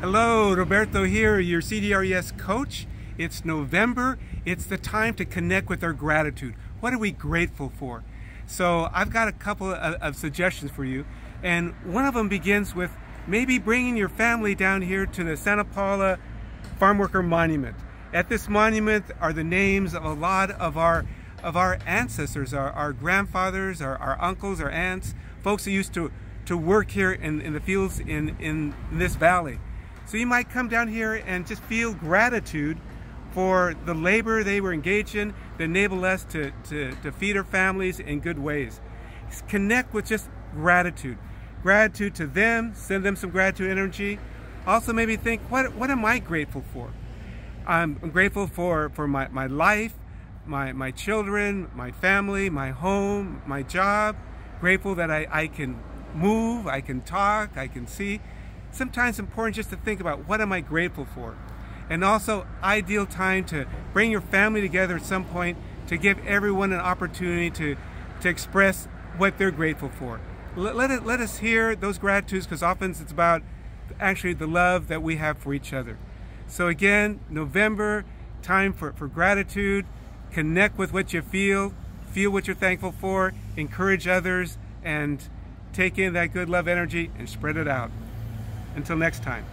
Hello, Roberto here, your CDR YES coach. It's November. It's the time to connect with our gratitude. What are we grateful for? So I've got a couple of, of suggestions for you. And one of them begins with maybe bringing your family down here to the Santa Paula Farm Worker Monument. At this monument are the names of a lot of our of our ancestors, our, our grandfathers, our, our uncles, our aunts, folks who used to, to work here in, in the fields in, in this valley. So you might come down here and just feel gratitude for the labor they were engaged in that enabled us to, to, to feed our families in good ways. Connect with just gratitude. Gratitude to them, send them some gratitude energy. Also maybe think, what, what am I grateful for? I'm grateful for, for my, my life, my, my children, my family, my home, my job. Grateful that I, I can move, I can talk, I can see. Sometimes important just to think about what am I grateful for? And also ideal time to bring your family together at some point to give everyone an opportunity to, to express what they're grateful for. Let, let, it, let us hear those gratitudes because often it's about actually the love that we have for each other. So again, November, time for, for gratitude, connect with what you feel, feel what you're thankful for, encourage others, and take in that good love energy and spread it out. Until next time.